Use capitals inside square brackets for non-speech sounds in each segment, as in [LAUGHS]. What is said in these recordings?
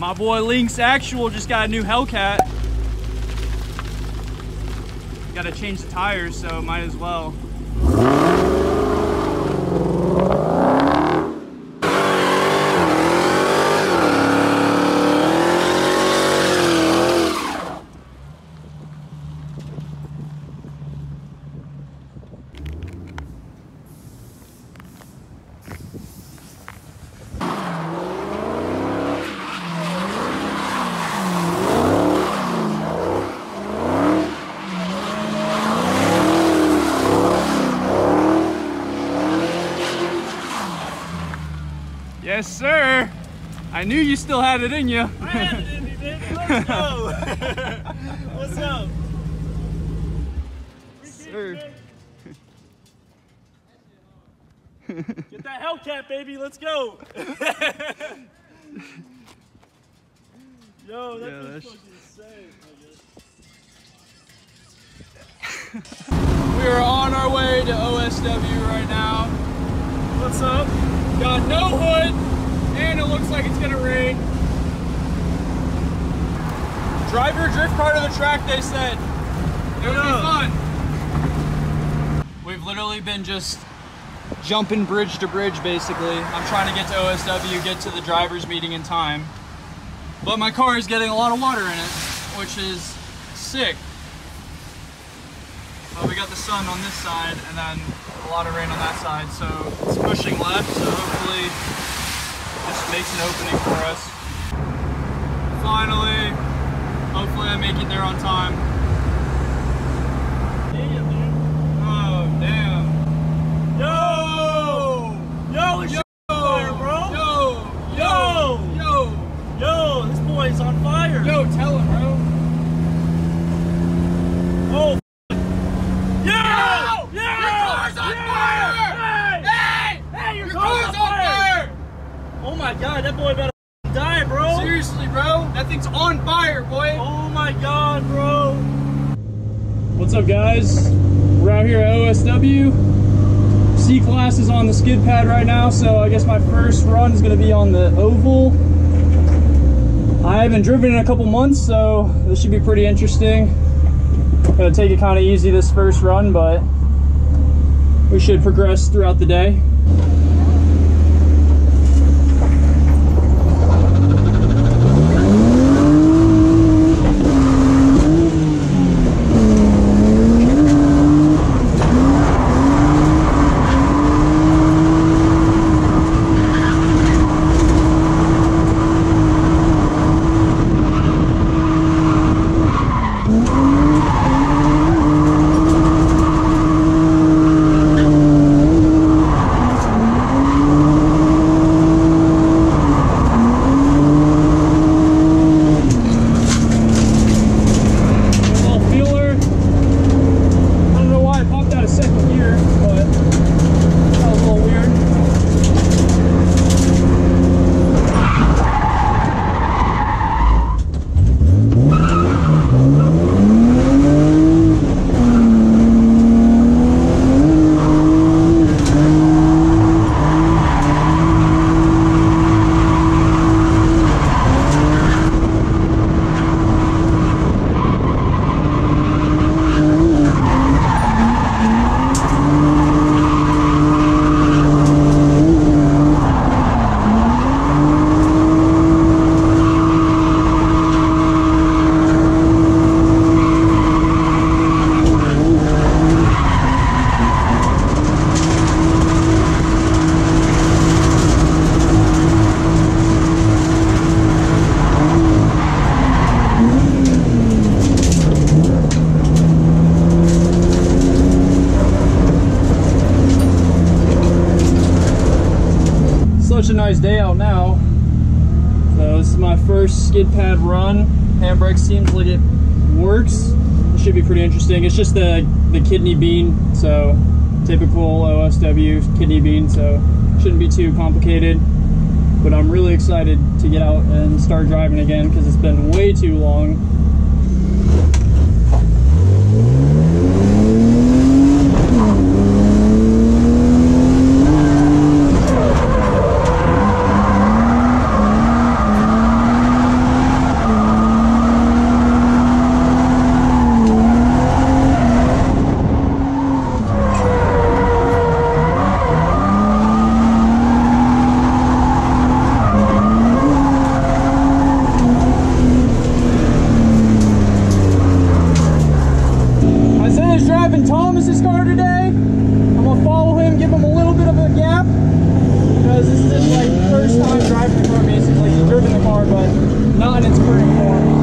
My boy Lynx Actual just got a new Hellcat. Got to change the tires, so might as well. Yes, sir. I knew you still had it in you. I had it in me, baby. Let's go. [LAUGHS] What's up? Sir. Get that Hellcat, baby. Let's go. [LAUGHS] Yo, that Yeah, that's- fucking insane. [LAUGHS] We are on our way to OSW right now. What's up? Got no hood, and it looks like it's gonna rain. Drive your drift car to the track, they said. It would be fun. We've literally been just jumping bridge to bridge, basically. I'm trying to get to OSW, get to the driver's meeting in time. But my car is getting a lot of water in it, which is sick. But we got the sun on this side and then a lot of rain on that side, so it's pushing left, so hopefully this makes an opening for us. Finally, hopefully I make it there on time. Yeah, man. Oh, damn. Yo! Yo, it's Yo! fire, bro. Yo! Yo! Yo! Yo, this boy's on fire. Yo, tell him, bro. Oh, f- Yo! Yo! Your car's on Yeah! fire! Hey! Hey! Hey, your, Your car's, car's on on fire! fire! Oh my god, that boy better f- die, bro. Seriously, bro. That thing's on fire, boy. Oh my god, bro. What's up, guys? We're out here at OSW. C-Class is on the skid pad right now, so I guess my first run is going to be on the oval. I haven't driven in a couple months, so this should be pretty interesting. Gonna take it kind of easy this first run, but we should progress throughout the day. Skid pad run. Handbrake seems like it works. It should be pretty interesting. It's just the the kidney bean, so typical OSW kidney bean, so shouldn't be too complicated. But I'm really excited to get out and start driving again because it's been way too long. driving Thomas's car today. I'm gonna follow him, give him a little bit of a gap, because this is his like first time driving the car basically. He's driven the car, but not in its current form.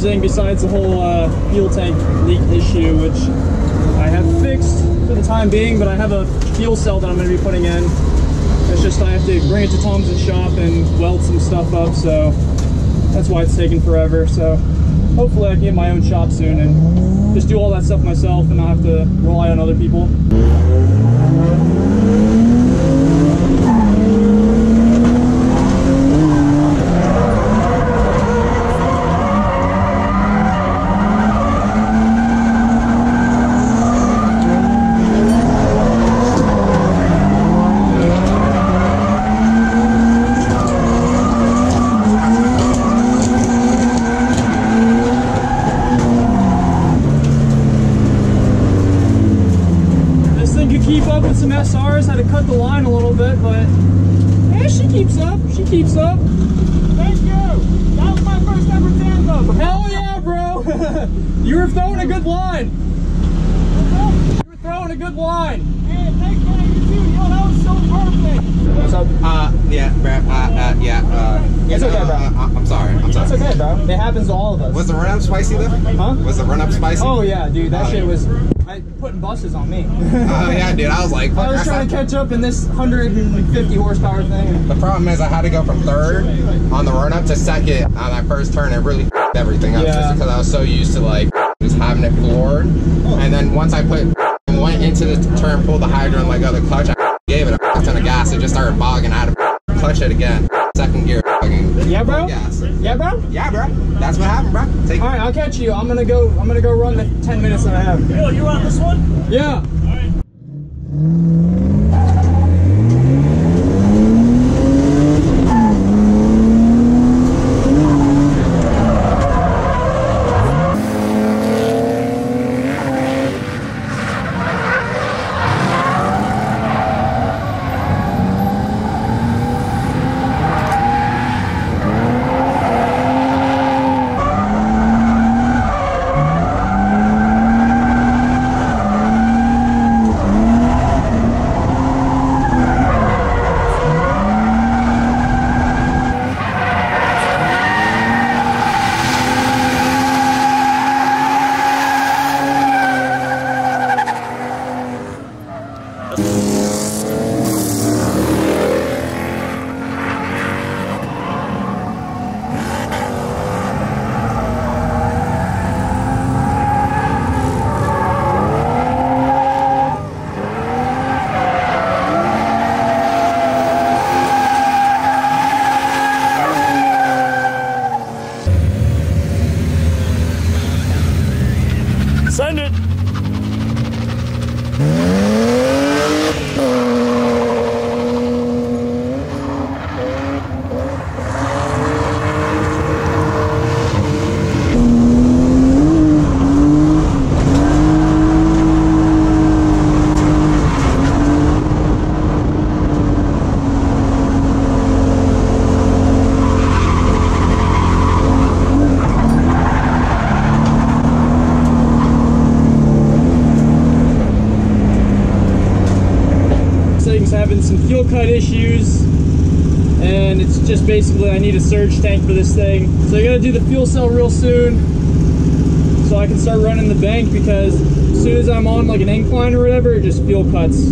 Besides the whole uh, fuel tank leak issue, which I have fixed for the time being, but I have a fuel cell that I'm going to be putting in. It's just I have to bring it to Tom's shop and weld some stuff up, so that's why it's taking forever. So hopefully I can get my own shop soon and just do all that stuff myself and not have to rely on other people. This thing could keep up with some SRs. Had to cut the line a little bit, but yeah, she keeps up. She keeps up. Thank you. That was my first ever Tango. Hell yeah, bro! [LAUGHS] you were throwing a good line. You were throwing a good line. Hey, thanks man. You too. Yo, that was so perfect. What's up? Uh, yeah, bro. Uh, uh, yeah. Uh, It's okay, bro. Uh, uh, I'm sorry. I'm sorry. It's okay, bro. It happens to all of us. Was the run up spicy though? Huh? Was the run up spicy? Oh yeah, dude. That Oh, shit yeah. was I, putting buses on me. [LAUGHS] Oh yeah, dude. I was like, I was trying to catch up in this 150 horsepower thing. The problem is I had to go from third on the run up to second on that first turn. It really f***ed everything up Yeah. just because I was so used to like just having it floored. Oh. And then once I put went into the turn, pulled the hydrant, like oh the clutch, I gave it a ton of gas. It just started bogging. I had to clutch it again. Second gear. Fucking Yeah, bro. Gas. Yeah, bro. Yeah, bro. That's what happened, bro. Take All right, I'll catch you. I'm gonna go. I'm gonna go run the 10 minutes that I have. Yo, you on this one? Yeah. Send this thing. So I gotta do the fuel cell real soon so I can start running the bank because as soon as I'm on like an incline or whatever, it just fuel cuts.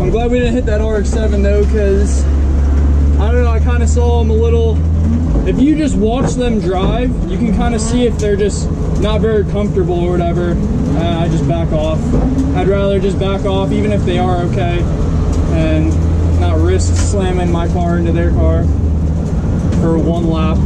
I'm glad we didn't hit that RX-7 though, because I don't know, I kind of saw them a little. If you just watch them drive, you can kind of see if they're just not very comfortable or whatever. Uh, I just back off. I'd rather just back off, even if they are okay, and not risk slamming my car into their car for one lap.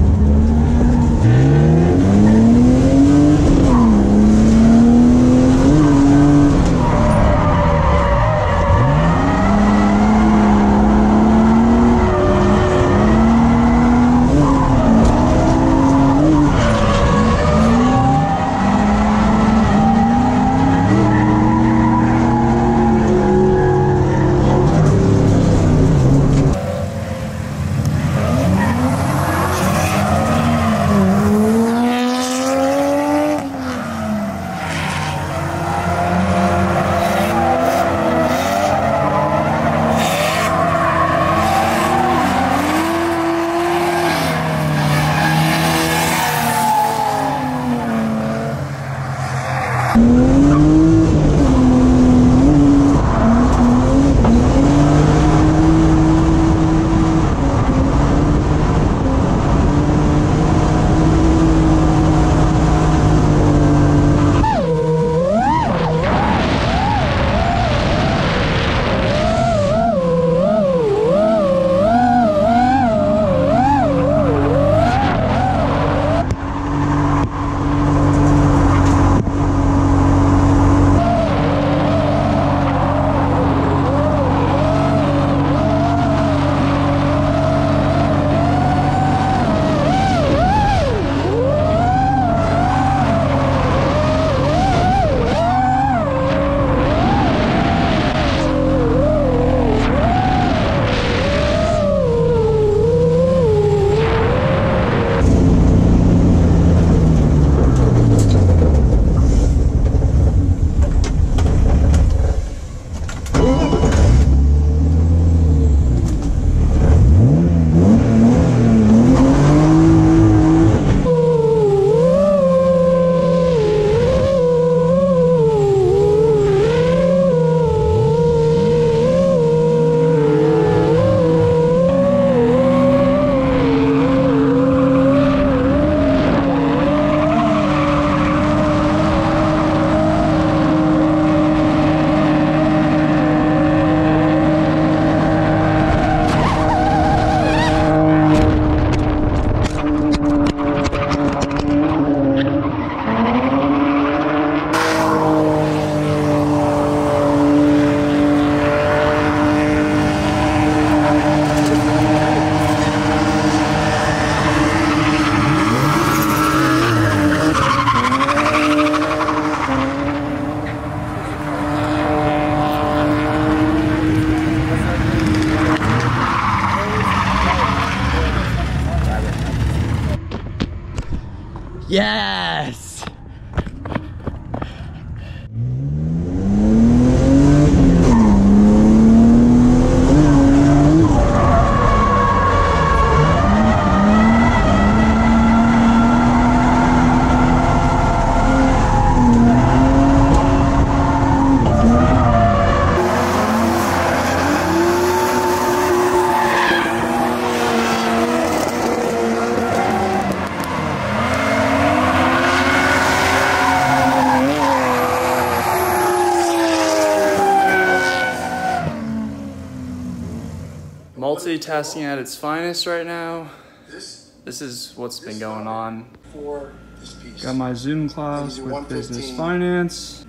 Multitasking at its finest right now. This This is what's been going on. for this piece. Got my Zoom class with business finance.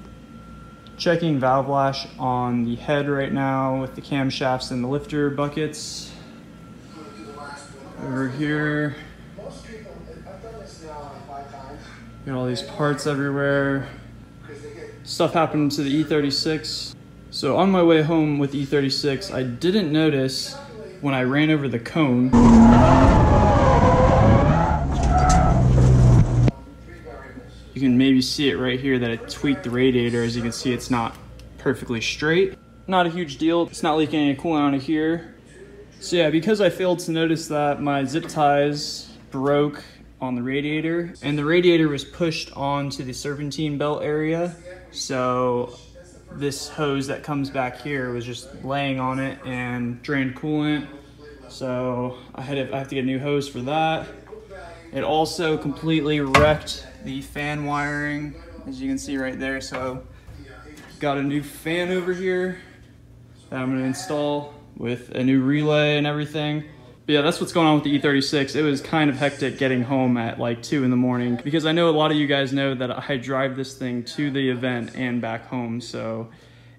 Checking valve lash on the head right now with the camshafts and the lifter buckets. Over here, got all these parts everywhere. Stuff happened to the E36. So on my way home with E36, I didn't notice when I ran over the cone. You can maybe see it right here that it tweaked the radiator. As you can see, it's not perfectly straight. Not a huge deal. It's not leaking any coolant out of here. So yeah, because I failed to notice that my zip ties broke on the radiator and the radiator was pushed onto the serpentine belt area. So this hose that comes back here was just laying on it and drained coolant. So I had to, I have to get a new hose for that. It also completely wrecked the fan wiring, as you can see right there. So got a new fan over here that I'm gonna install with a new relay and everything. But yeah, that's what's going on with the E36. It was kind of hectic getting home at like two in the morning because I know a lot of you guys know that I drive this thing to the event and back home. So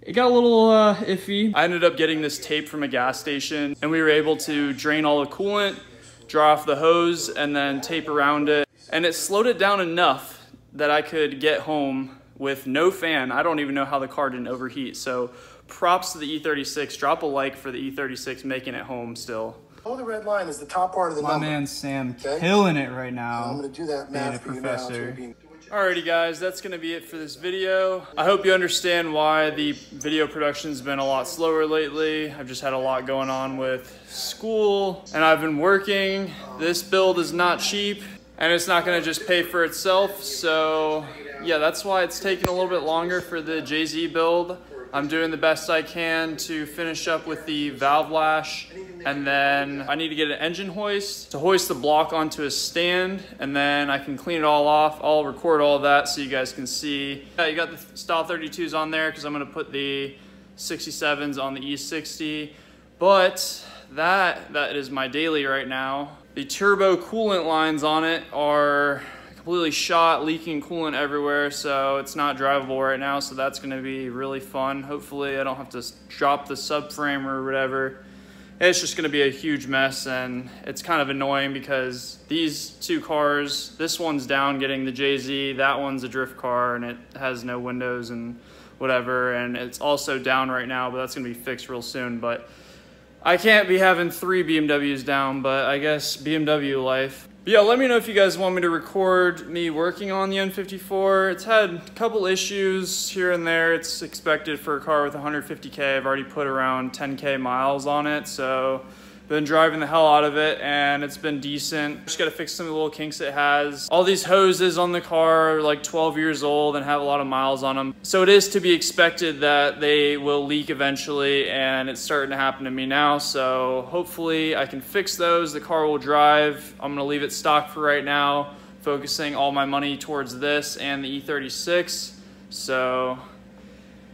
it got a little uh, iffy. I ended up getting this tape from a gas station and we were able to drain all the coolant, draw off the hose and then tape around it. And it slowed it down enough that I could get home with no fan. I don't even know how the car didn't overheat. So props to the E36. Drop a like for the E36 making it home still. Below the red line is the top part of the My number. man Sam Okay. killing it right now. I'm going to do that Being a math for you now. professor. it'll Alrighty guys, that's gonna be it for this video. I hope you understand why the video production's been a lot slower lately. I've just had a lot going on with school and I've been working. This build is not cheap and it's not gonna just pay for itself. So yeah, that's why it's taking a little bit longer for the JZ build. I'm doing the best I can to finish up with the valve lash and then I need to get an engine hoist to hoist the block onto a stand and then I can clean it all off. I'll record all that so you guys can see. Yeah, you got the style 32s on there because I'm gonna put the 67s on the E60. But that, that is my daily right now. The turbo coolant lines on it are completely shot, leaking coolant everywhere, so it's not drivable right now, so that's gonna be really fun. Hopefully I don't have to drop the subframe or whatever. It's just gonna be a huge mess and it's kind of annoying because these two cars, this one's down getting the JZ, that one's a drift car and it has no windows and whatever, and it's also down right now, but that's gonna be fixed real soon, but I can't be having three BMWs down, but I guess BMW life. But yeah, let me know if you guys want me to record me working on the N54. It's had a couple issues here and there. It's expected for a car with 150K. I've already put around 10K miles on it, so been driving the hell out of it and it's been decent. Just gotta fix some of the little kinks it has. All these hoses on the car are like 12 years old and have a lot of miles on them. So it is to be expected that they will leak eventually and it's starting to happen to me now. So hopefully I can fix those. The car will drive. I'm gonna leave it stock for right now, focusing all my money towards this and the E36. So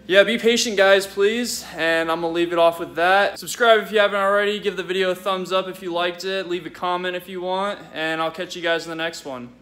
yeah, be patient, guys, please. And I'm gonna leave it off with that. Subscribe if you haven't already. Give the video a thumbs up if you liked it. Leave a comment if you want. And I'll catch you guys in the next one.